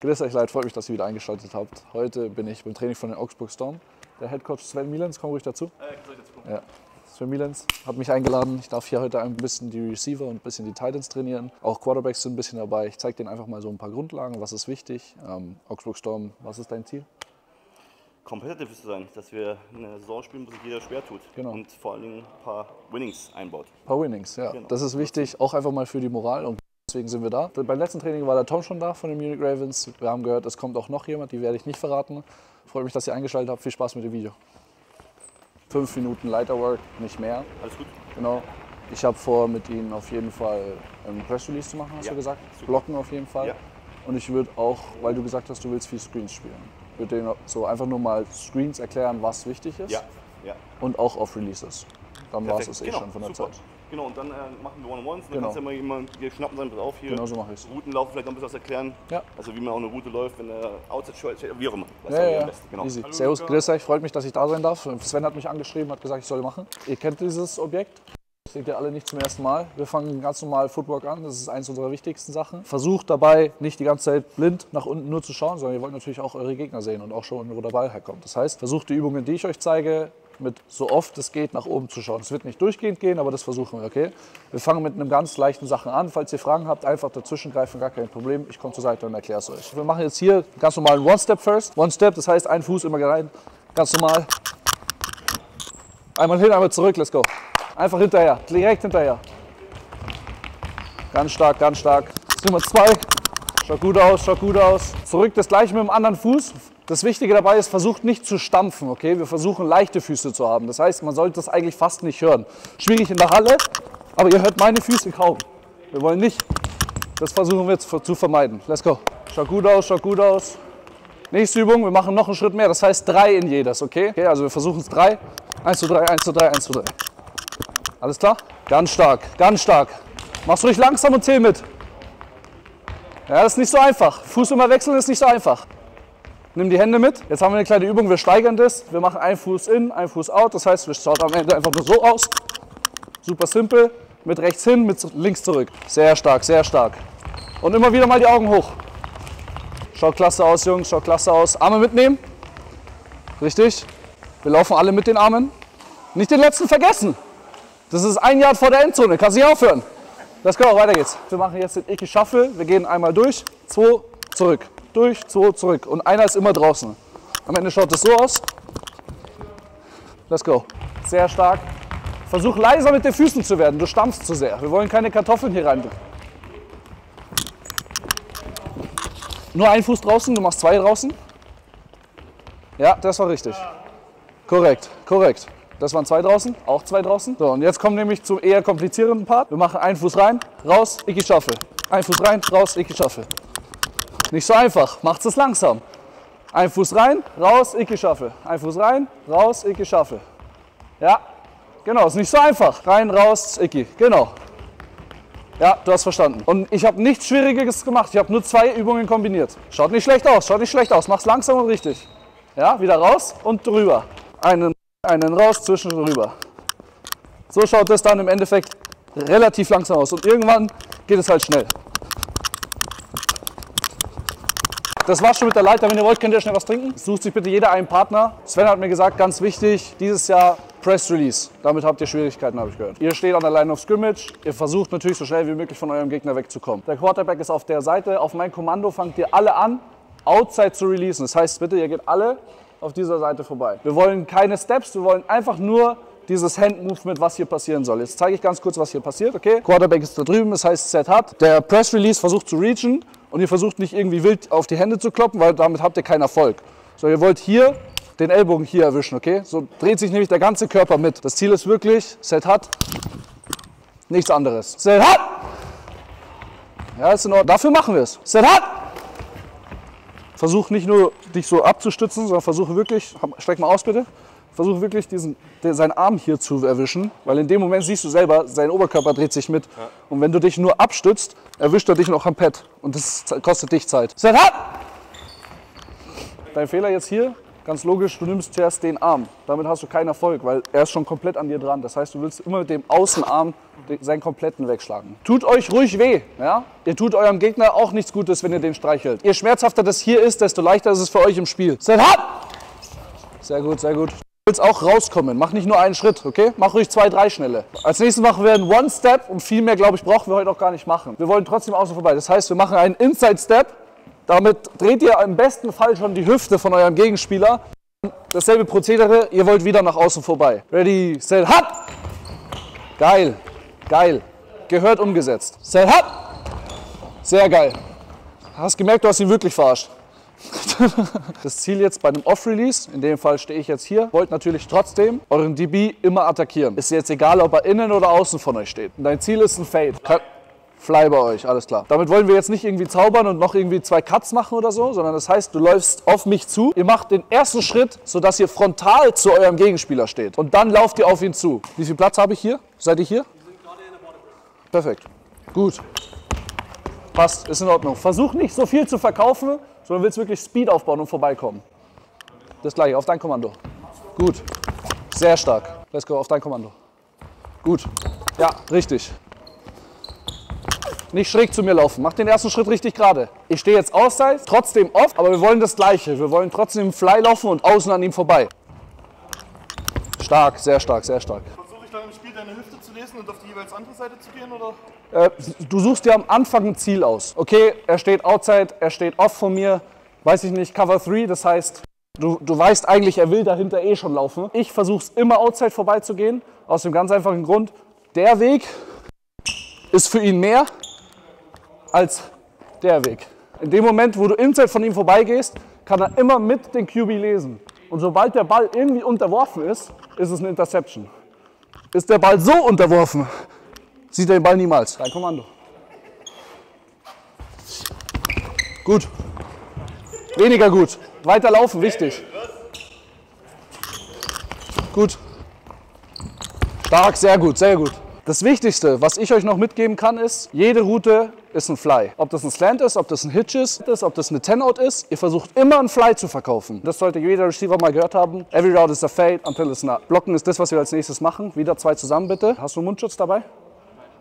Grüß euch Leute, freut mich, dass ihr wieder eingeschaltet habt. Heute bin ich beim Training von den Augsburg Storm. Der Head Coach Sven Milens, komm ruhig dazu. Ja. Sven Milens hat mich eingeladen. Ich darf hier heute ein bisschen die Receiver und ein bisschen die Titans trainieren. Auch Quarterbacks sind ein bisschen dabei. Ich zeige denen einfach mal so ein paar Grundlagen, was ist wichtig. Ähm, Augsburg Storm, was ist dein Ziel? competitive zu sein, dass wir eine Saison spielen, wo sich jeder schwer tut Genau. und vor allen Dingen ein paar Winnings einbaut. Ein paar Winnings, ja. Genau. Das ist wichtig, auch einfach mal für die Moral und deswegen sind wir da. Beim letzten Training war der Tom schon da von den Munich Ravens. Wir haben gehört, es kommt auch noch jemand, die werde ich nicht verraten. Freut mich, dass ihr eingeschaltet habt. Viel Spaß mit dem Video. Fünf Minuten Leiterwork, nicht mehr. Alles gut? Genau. Ich habe vor, mit Ihnen auf jeden Fall einen Press Release zu machen, hast Ja, du gesagt? super. Blocken auf jeden Fall. Ja. Und ich würde auch, weil du gesagt hast, du willst viel Screens spielen, würde denen so einfach nur mal Screens erklären, was wichtig ist. Ja, ja. Und auch auf Releases. Dann war es es eh genau, schon von der super. Zeit. Genau, und dann äh, machen wir One-on-Ones. Dann Genau. kannst du immer jemand, wir schnappen dann auf hier. Genau so mache ich's. Routenlauf vielleicht noch ein bisschen was erklären. Ja. Also wie man auch eine Route läuft, wenn der Outside steht, wie auch immer. Das Ja, ja, am ja. besten. Genau. Easy. Hallo, Servus, Luca. grüß euch, freut mich, dass ich da sein darf. Sven hat mich angeschrieben, hat gesagt, ich soll machen. Ihr kennt dieses Objekt. Das seht ihr alle nicht zum ersten Mal. Wir fangen ganz normal Footwork an. Das ist eins unserer wichtigsten Sachen. Versucht dabei nicht die ganze Zeit blind nach unten nur zu schauen, sondern ihr wollt natürlich auch eure Gegner sehen und auch schon, wo der Ball herkommt. Das heißt, versucht die Übungen, die ich euch zeige, mit so oft es geht nach oben zu schauen. Es wird nicht durchgehend gehen, aber das versuchen wir, okay? Wir fangen mit einem ganz leichten Sachen an. Falls ihr Fragen habt, einfach dazwischen greifen, gar kein Problem. Ich komme zur Seite und erkläre es euch. Wir machen jetzt hier ganz normalen One-Step first. One-Step, das heißt ein Fuß immer rein, ganz normal. Einmal hin, einmal zurück, let's go. Einfach hinterher, direkt hinterher. Ganz stark, ganz stark. Jetzt Nummer zwei. Schaut gut aus, schaut gut aus. Zurück das gleiche mit dem anderen Fuß. Das Wichtige dabei ist, versucht nicht zu stampfen, okay? Wir versuchen leichte Füße zu haben. Das heißt, man sollte das eigentlich fast nicht hören. Schwierig in der Halle, aber ihr hört meine Füße kaum. Wir wollen nicht. Das versuchen wir jetzt zu vermeiden. Let's go. Schaut gut aus, schaut gut aus. Nächste Übung, wir machen noch einen Schritt mehr. Das heißt drei in jedes, okay? okay also wir versuchen es drei. Eins, zwei, drei, eins, zwei, drei, eins, zwei, drei. Alles klar? Ganz stark, ganz stark. Mach's ruhig langsam und zähl mit. Ja, das ist nicht so einfach. Fuß immer wechseln ist nicht so einfach. Nimm die Hände mit. Jetzt haben wir eine kleine Übung, wir steigern das. Wir machen einen Fuß in, einen Fuß out. Das heißt, es schaut am Ende einfach nur so aus. Super simpel. Mit rechts hin, mit links zurück. Sehr stark, sehr stark. Und immer wieder mal die Augen hoch. Schaut klasse aus, Jungs, schaut klasse aus. Arme mitnehmen. Richtig. Wir laufen alle mit den Armen. Nicht den letzten vergessen. Das ist ein Jahr vor der Endzone. Kannst nicht aufhören. Let's go, weiter geht's. Wir machen jetzt den Iki Shuffle. Wir gehen einmal durch, zwei, zurück. Durch, zwei, zurück. Und einer ist immer draußen. Am Ende schaut es so aus. Let's go. Sehr stark. Versuch leiser mit den Füßen zu werden. Du stampfst zu sehr. Wir wollen keine Kartoffeln hier rein. Nur ein Fuß draußen, du machst zwei draußen. Ja, das war richtig. Korrekt, korrekt. Das waren zwei draußen, auch zwei draußen. So, und jetzt kommen nämlich zum eher komplizierenden Part. Wir machen einen Fuß rein, raus, Iki Shuffle. Ein Fuß rein, raus, Iki Shuffle. Nicht so einfach, macht es langsam. Ein Fuß rein, raus, Iki Shuffle. Ein Fuß rein, raus, Iki Shuffle. Ja, genau, ist nicht so einfach. Rein, raus, Iki, genau. Ja, du hast verstanden. Und ich habe nichts Schwieriges gemacht. Ich habe nur zwei Übungen kombiniert. Schaut nicht schlecht aus, schaut nicht schlecht aus. Mach's langsam und richtig. Ja, wieder raus und drüber. Einen, einen raus, zwischen rüber. So schaut das dann im Endeffekt relativ langsam aus. Und irgendwann geht es halt schnell. Das war's schon mit der Leiter. Wenn ihr wollt, könnt ihr schnell was trinken. Sucht sich bitte jeder einen Partner. Sven hat mir gesagt, ganz wichtig, dieses Jahr Press Release. Damit habt ihr Schwierigkeiten, habe ich gehört. Ihr steht an der Line of Scrimmage. Ihr versucht natürlich so schnell wie möglich von eurem Gegner wegzukommen. Der Quarterback ist auf der Seite. Auf mein Kommando fangt ihr alle an, Outside zu releasen. Das heißt, bitte, ihr geht alle auf dieser Seite vorbei. Wir wollen keine Steps, wir wollen einfach nur dieses Hand-Movement, was hier passieren soll. Jetzt zeige ich ganz kurz, was hier passiert. Okay, Quarterback ist da drüben, das heißt, Set hat. Der Press Release versucht zu reachen und ihr versucht nicht irgendwie wild auf die Hände zu kloppen, weil damit habt ihr keinen Erfolg. So, ihr wollt hier den Ellbogen hier erwischen, okay? So dreht sich nämlich der ganze Körper mit. Das Ziel ist wirklich, Set hat, nichts anderes. Set hat! Ja, ist in Ordnung. Dafür machen wir es. Set hat! Versuch nicht nur dich so abzustützen, sondern versuche wirklich, streck mal aus bitte, versuche wirklich diesen, den, seinen Arm hier zu erwischen, weil in dem Moment siehst du selber, sein Oberkörper dreht sich mit. Und wenn du dich nur abstützt, erwischt er dich noch am Pad. Und das kostet dich Zeit. Set hat! Dein Fehler jetzt hier, Ganz logisch, du nimmst zuerst den Arm. Damit hast du keinen Erfolg, weil er ist schon komplett an dir dran. Das heißt, du willst immer mit dem Außenarm seinen kompletten wegschlagen. Tut euch ruhig weh. Ja? Ihr tut eurem Gegner auch nichts Gutes, wenn ihr den streichelt. Je schmerzhafter das hier ist, desto leichter ist es für euch im Spiel. Set hart! Sehr gut, sehr gut. Willst auch rauskommen. Mach nicht nur einen Schritt, okay? Mach ruhig zwei, drei schnelle. Als nächstes machen wir einen One-Step und viel mehr, glaube ich, brauchen wir heute auch gar nicht machen. Wir wollen trotzdem außen vorbei. Das heißt, wir machen einen Inside-Step. Damit dreht ihr im besten Fall schon die Hüfte von eurem Gegenspieler. Dasselbe Prozedere, ihr wollt wieder nach außen vorbei. Ready, set, hut! Geil, geil. Gehört umgesetzt. Set, hut! Sehr geil. Hast gemerkt, du hast ihn wirklich verarscht. Das Ziel jetzt bei einem Off-Release, in dem Fall stehe ich jetzt hier, wollt natürlich trotzdem euren DB immer attackieren. Ist jetzt egal, ob er innen oder außen von euch steht. Dein Ziel ist ein Fade. Kann- Fly bei euch, alles klar. Damit wollen wir jetzt nicht irgendwie zaubern und noch irgendwie zwei Cuts machen oder so, sondern das heißt, du läufst auf mich zu, ihr macht den ersten Schritt, sodass ihr frontal zu eurem Gegenspieler steht. Und dann lauft ihr auf ihn zu. Wie viel Platz habe ich hier? Seid ihr hier? Perfekt. Gut. Passt, ist in Ordnung. Versuch nicht so viel zu verkaufen, sondern willst wirklich Speed aufbauen und vorbeikommen. Das gleiche, auf dein Kommando. Gut. Sehr stark. Let's go, auf dein Kommando. Gut. Ja, richtig. Nicht schräg zu mir laufen. Mach den ersten Schritt richtig gerade. Ich stehe jetzt außerhalb, trotzdem off, aber wir wollen das Gleiche. Wir wollen trotzdem Fly laufen und außen an ihm vorbei. Stark, sehr stark, sehr stark. Versuche ich dann im Spiel deine Hüfte zu lesen und auf die jeweils andere Seite zu gehen? Oder? Äh, du suchst dir am Anfang ein Ziel aus. Okay, er steht outside, er steht off von mir, weiß ich nicht, Cover 3, das heißt, du, du weißt eigentlich, er will dahinter eh schon laufen. Ich versuche es immer outside vorbeizugehen, aus dem ganz einfachen Grund, der Weg ist für ihn mehr als der Weg. In dem Moment, wo du inside von ihm vorbeigehst, kann er immer mit den QB lesen. Und sobald der Ball irgendwie unterworfen ist, ist es eine Interception. Ist der Ball so unterworfen, sieht den Ball niemals. Dein Kommando. Gut. Weniger gut. Weiter laufen, wichtig. Gut. Stark, sehr gut, sehr gut. Das Wichtigste, was ich euch noch mitgeben kann, ist, jede Route ist ein Fly. Ob das ein Slant ist, ob das ein Hitch ist, ob das eine 10-Out ist, ihr versucht immer einen Fly zu verkaufen. Das sollte jeder Receiver mal gehört haben. Every route is a fade until it's not. Blocken ist das, was wir als nächstes machen. Wieder zwei zusammen bitte. Hast du einen Mundschutz dabei?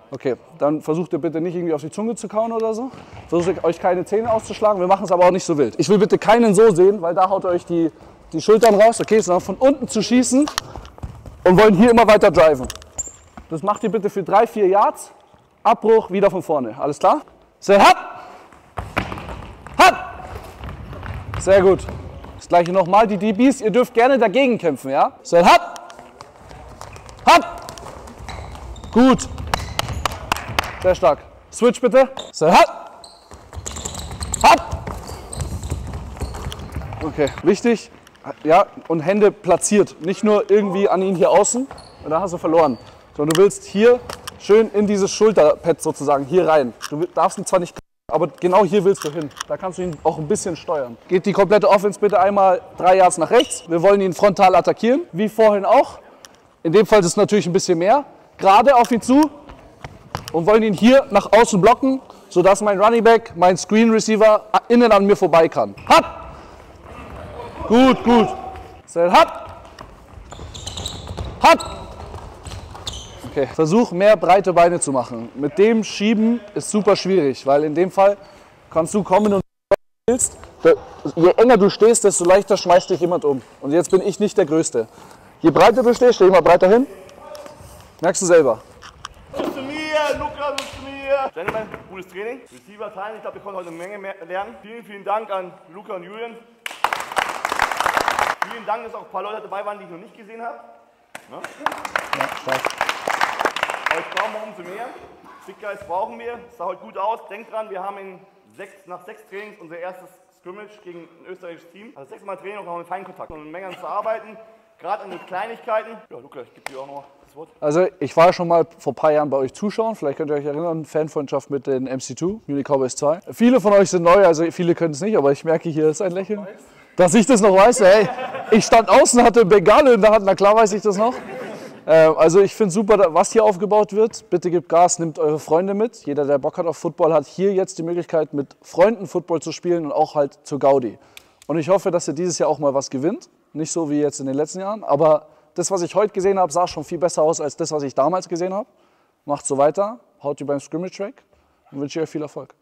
Okay, dann versucht ihr bitte nicht irgendwie auf die Zunge zu kauen oder so. Versucht euch keine Zähne auszuschlagen. Wir machen es aber auch nicht so wild. Ich will bitte keinen so sehen, weil da haut ihr euch die, die Schultern raus, okay, sondern von unten zu schießen und wollen hier immer weiter driven. Das macht ihr bitte für drei, vier Yards. Abbruch, wieder von vorne. Alles klar? Sehr hart. Hart. Sehr gut. Das gleiche nochmal. Die DBs, ihr dürft gerne dagegen kämpfen, ja? Sehr hart. Hart. Gut. Sehr stark. Switch bitte. Sehr hart. Hart. Okay, wichtig. Ja, und Hände platziert. Nicht nur irgendwie an ihn hier außen, und da hast du verloren. Sondern du willst hier schön in dieses Schulterpad sozusagen hier rein. Du darfst ihn zwar nicht, aber genau hier willst du hin. Da kannst du ihn auch ein bisschen steuern. Geht die komplette Offense bitte einmal drei Yards nach rechts. Wir wollen ihn frontal attackieren, wie vorhin auch. In dem Fall ist es natürlich ein bisschen mehr. Gerade auf ihn zu und wollen ihn hier nach außen blocken, sodass mein Running Back, mein Screen Receiver innen an mir vorbei kann. Hat! Gut, gut. Sehr hat! Hat! Okay, versuch mehr breite Beine zu machen. Mit dem Schieben ist super schwierig, weil in dem Fall kannst du kommen und willst. Je enger du stehst, desto leichter schmeißt dich jemand um. Und jetzt bin ich nicht der Größte. Je breiter du stehst, steh immer breiter hin. Merkst du selber. Bis zu mir, Lukas, bis zu mir. Gentlemen, gutes Training. Receiver teilen, ich glaube, wir konnten heute eine Menge mehr lernen. Vielen, vielen Dank an Luca und Julian. Vielen Dank, dass auch ein paar Leute dabei waren, die ich noch nicht gesehen habe. Ja, stark. Euch brauchen wir umso mehr. Big Guys brauchen wir. Es sah heute gut aus. Denkt dran, wir haben in sechs, nach sechs Trainings unser erstes Scrimmage gegen ein österreichisches Team. Also sechsmal Training und haben wir Feinkontakt. Und eine Menge zu arbeiten. Gerade an den Kleinigkeiten. Ja, Luca, ich gebe dir auch noch Wort. Also ich war schon mal vor ein paar Jahren bei euch zuschauen. Vielleicht könnt ihr euch erinnern, Fanfreundschaft mit den MC2, Munich Cowboys 2. Viele von euch sind neu, also viele können es nicht, aber ich merke, hier ist ein Lächeln. Dass ich das noch weiß, hey, ich stand außen, hatte Bengale in der Hand, na klar weiß ich das noch. Ähm, Also ich finde super, was hier aufgebaut wird. Bitte gebt Gas, nehmt eure Freunde mit. Jeder, der Bock hat auf Football, hat hier jetzt die Möglichkeit, mit Freunden Football zu spielen und auch halt zur Gaudi. Und ich hoffe, dass ihr dieses Jahr auch mal was gewinnt. Nicht so wie jetzt in den letzten Jahren, aber das, was ich heute gesehen habe, sah schon viel besser aus als das, was ich damals gesehen habe. Macht so weiter, haut ihr beim Scrimmage-Track und wünsche euch viel Erfolg.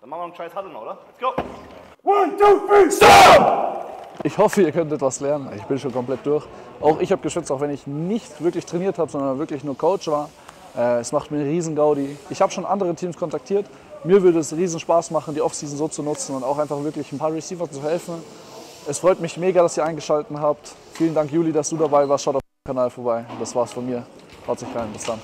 Dann machen wir einen scheiß Huddle oder? Let's go! Ich hoffe, ihr könnt etwas lernen. Ich bin schon komplett durch. Auch ich habe geschwitzt, auch wenn ich nicht wirklich trainiert habe, sondern wirklich nur Coach war. Äh, es macht mir einen riesen Gaudi. Ich habe schon andere Teams kontaktiert. Mir würde es riesen Spaß machen, die Offseason so zu nutzen und auch einfach wirklich ein paar Receiver zu helfen. Es freut mich mega, dass ihr eingeschaltet habt. Vielen Dank, Juli, dass du dabei warst. Schaut auf dem Kanal vorbei. Das war's von mir. Haut sich rein. Bis dann.